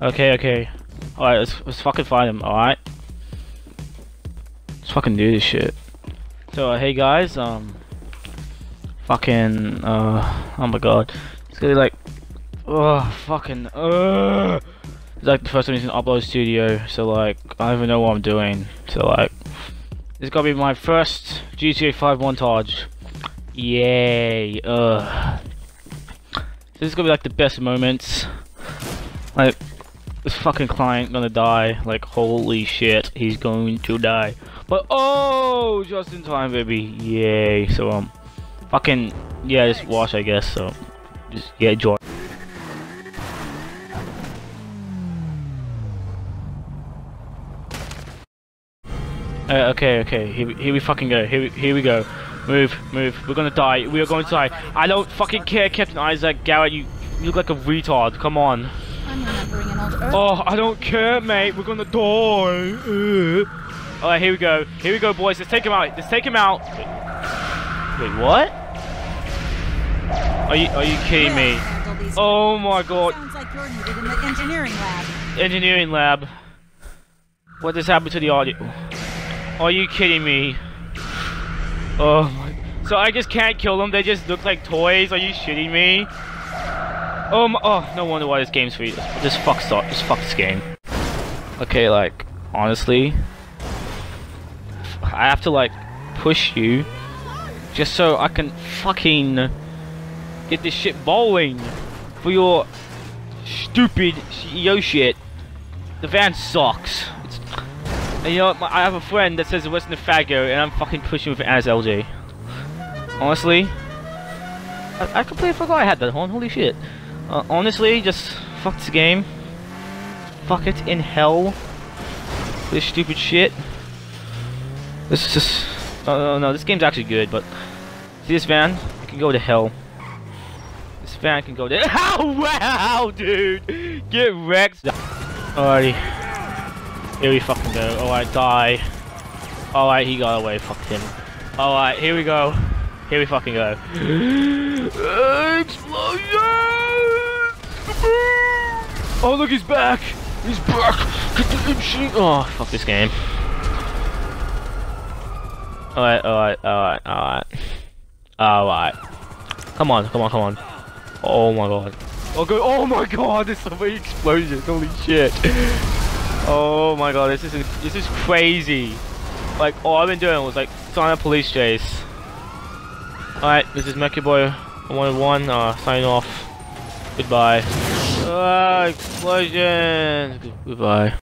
Okay, okay. Alright, let's, let's fucking find him, alright? Let's fucking do this shit. So, uh, hey guys, um... Fucking, uh... Oh my god. It's gonna be like... Oh, fucking, uh... It's like the first time using Upload Studio, so like, I don't even know what I'm doing. So like... This is gonna be my first GTA 5 montage. Yay, uh... This is gonna be like the best moments. Like, this fucking client gonna die. Like, holy shit, he's going to die. But, oh, just in time, baby. Yay. So, um, fucking, yeah, just watch, I guess. So, just, yeah, enjoy. Uh, okay, okay, here, we- here we fucking go. Here, we- here we go. Move, move. We're gonna die. We are going to die. I don't fucking care, Captain Isaac. Garrett, you, you look like a retard. Come on. I'm remembering an old Earth. Oh, I don't care, mate. We're gonna die. Uh. Alright, here we go. Here we go, boys. Let's take him out. Let's take him out. Wait, wait what? Are you are you kidding me? Oh my god. Sounds like you're needed in the engineering lab. Engineering lab. What just happened to the audio? Are you kidding me? Oh my. So I just can't kill them. They just look like toys. Are you shitting me? Oh my. Oh, no wonder why this game's free. Just fuck stop. Just fuck this game. Okay, like honestly, I have to like push you just so I can fucking get this shit bowling for your stupid CEO shit. The van sucks. It's, and you know, what, I have a friend that says it wasn't a Faggio, and I'm fucking pushing with it as LJ. Honestly, I, I completely forgot I had that horn. Holy shit. Uh, honestly, just fuck this game. Fuck it in hell. This stupid shit. This is just. No, no, no. This game's actually good, but see this van? It can go to hell. This van can go to. Oh wow, dude! Get wrecked. Alrighty. Here we fucking go. Alright, die. Alright, he got away. Fuck him. Alright, here we go. Here we fucking go. Explosion! Oh, look, he's back! He's back! Get the machine! Oh, fuck this game. Alright, alright, alright, alright. Alright. Come on, come on, come on. Oh my god. Oh god, oh my god, there's so many explosions, holy shit. Oh my god, this is this is crazy. Like all I've been doing was like sign a police chase. Alright, this is Mecha Boy 101, uh sign off. Goodbye. Ah, explosion. Goodbye.